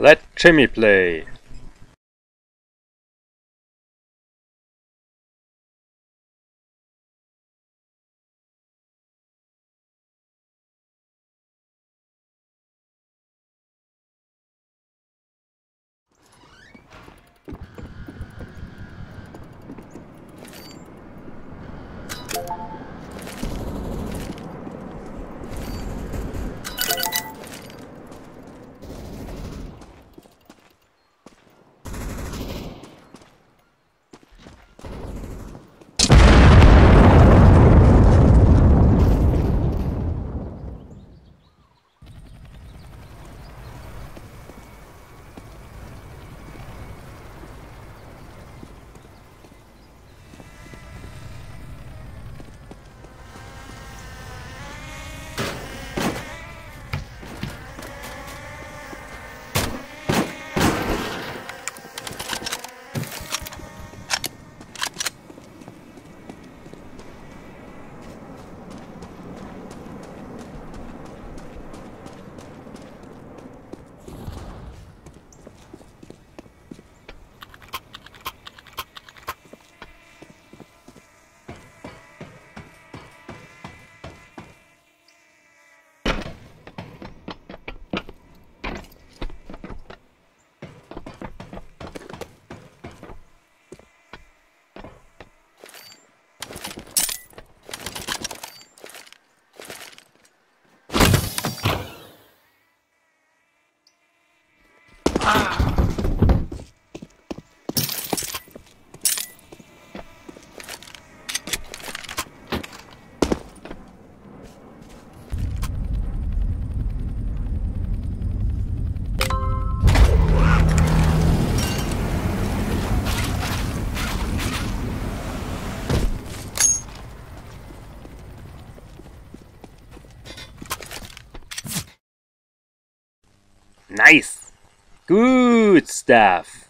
Let Jimmy play. Nice! Good stuff!